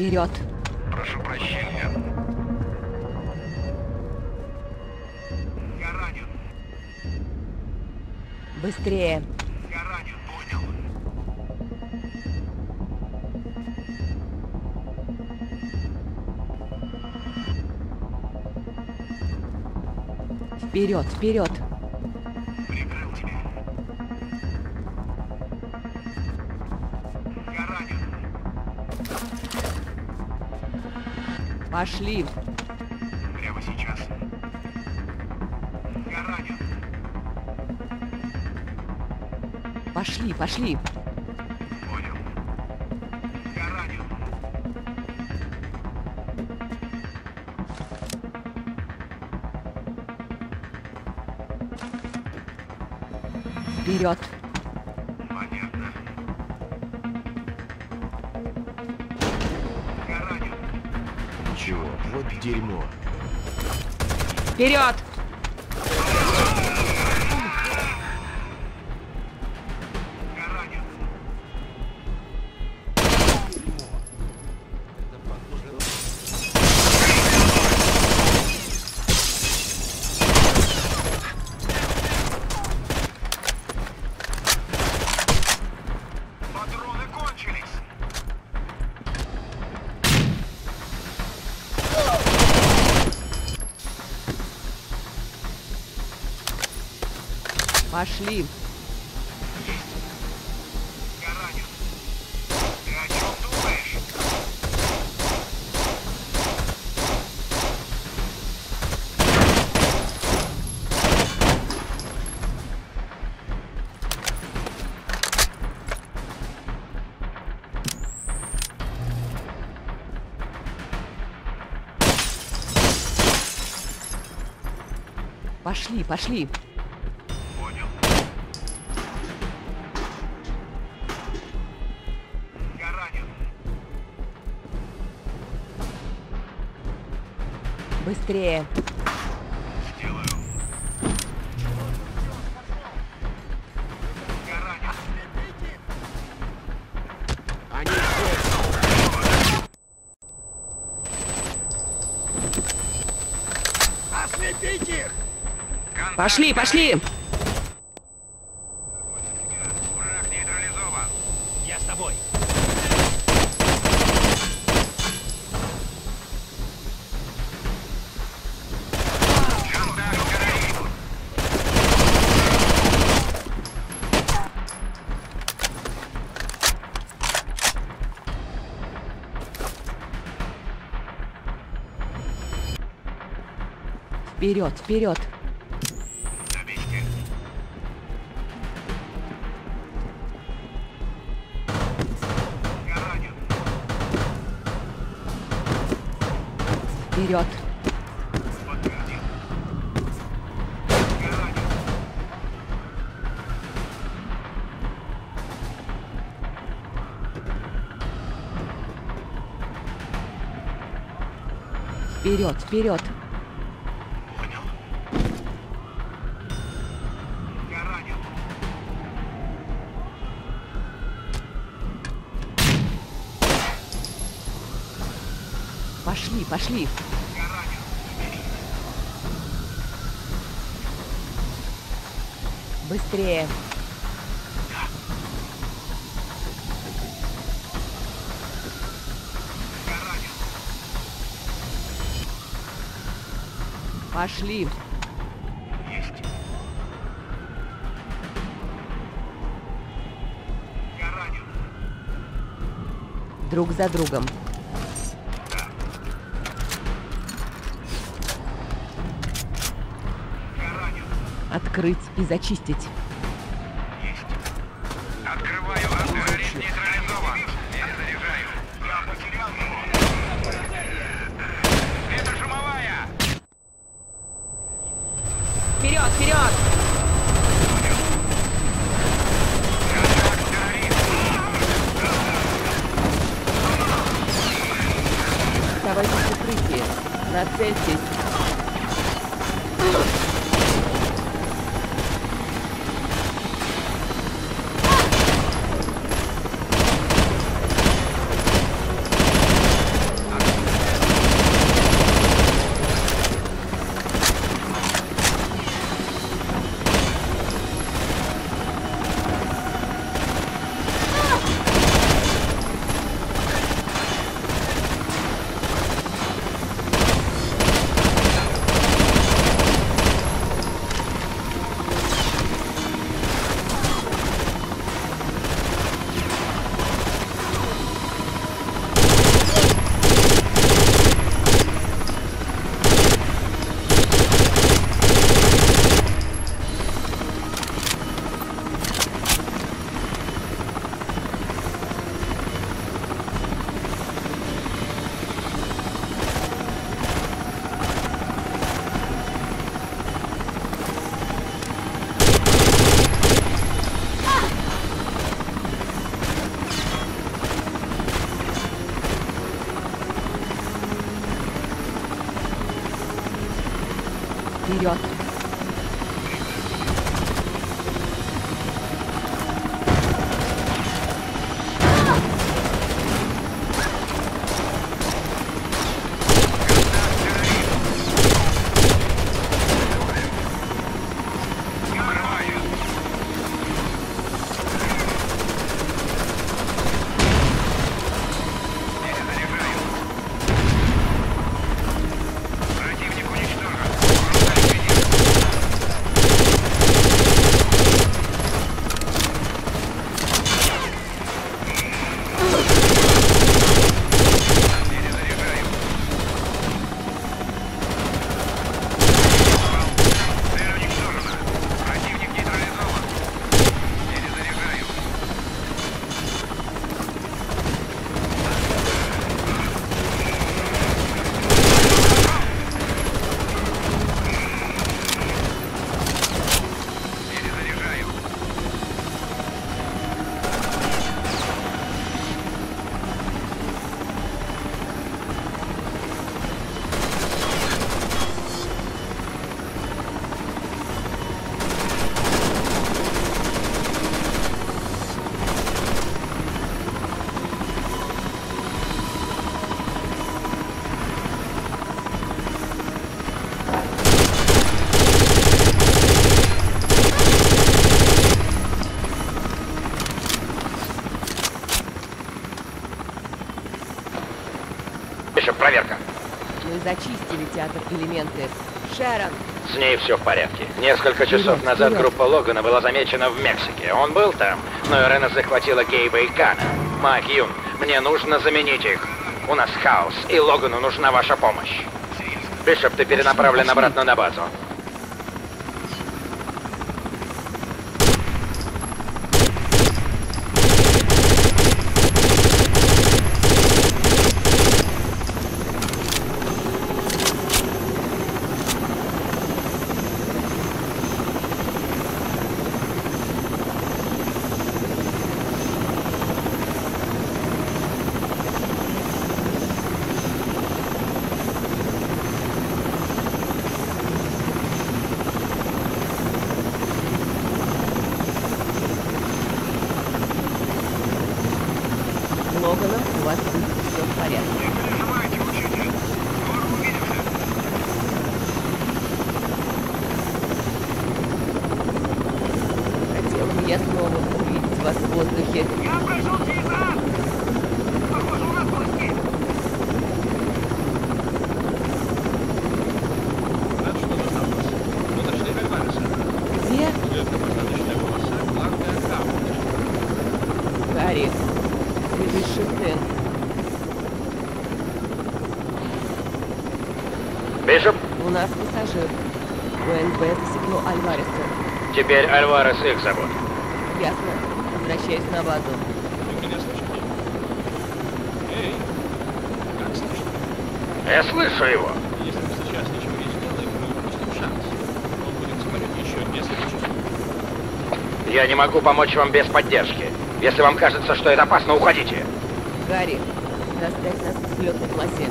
Вперед! Прошу прощения. Я ранен. Быстрее! Я ранен. Понял. Вперед, вперед! Прикрыл тебя. Я ранен. Пошли! Прямо сейчас. Я ранен. Пошли, пошли! Понял. Я ранен. Вперед! Дерьмо. Вперед! Пошли! Пошли, пошли! Быстрее! Пошли, пошли! Вперед, вперед! Вперед! Вперед, вперед! Пошли, пошли! Быстрее! Пошли! Есть. Друг за другом! Открыть и зачистить! Проверка. Мы зачистили театр элементы. Шерон, С ней все в порядке. Несколько часов Вперед, назад вперед. группа Логана была замечена в Мексике. Он был там, но Ирена захватила Гейба и Кана. Майк Юн, мне нужно заменить их. У нас хаос, и Логану нужна ваша помощь. Бишоп, ты перенаправлен обратно на базу. с Логаном у вас будет все в порядке. Я снова увидеть вас в воздухе. Я прошел через ад. Похоже, у нас пустит. Рад, что дождалась. Мы нашли Альвареса. Где? Взлетно-посадочная полоса, главная охрана. Гарри, ты высший сын. Бишоп, У нас пассажир. УНБ засекло Альвареса. теперь Альварес их зовут. Ясно. Возвращаюсь на базу. Вы меня слышите? Эй! Как слышите? Я слышу его. Если мы сейчас ничего не сделаем, мы упустим шанс. Он будет смотреть еще несколько часов. Я не могу помочь вам без поддержки. Если вам кажется, что это опасно, уходите. Гарри, доставь нас к взлетной полосе.